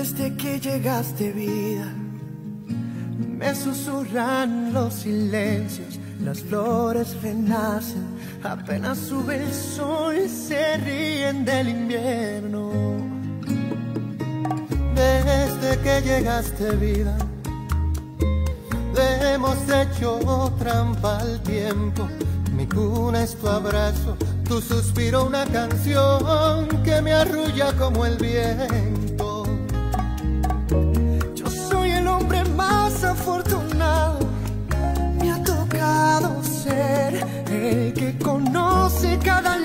Desde que llegaste vida, me susurran los silencios, las flores renacen, apenas sube el sol se ríen del invierno. Desde que llegaste vida, le hemos hecho trampa al tiempo. Mi cuna es tu abrazo, tu suspiro una canción que me arrulla como el viento. Que conoce cada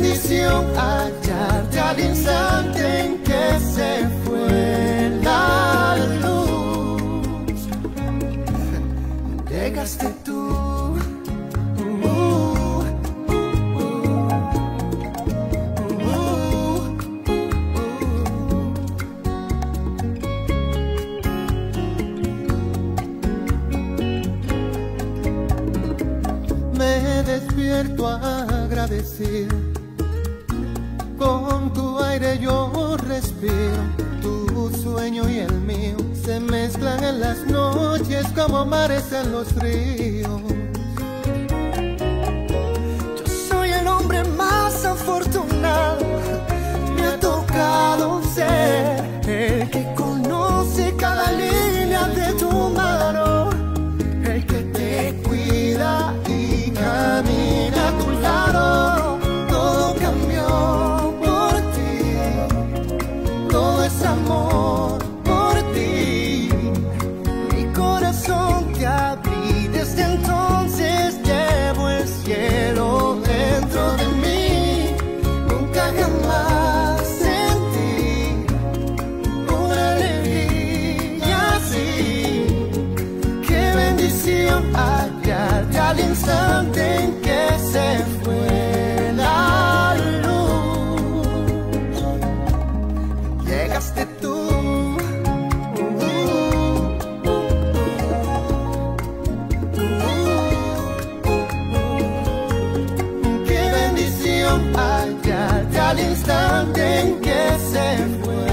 bendición hallarte al instante en que se fue la luz. Llegaste tú. Me despierto agradecido. Con tu aire yo respiro. Tu sueño y el mío se mezclan en las noches como mares en los ríos. Corazón Hallarte al instante en que se fue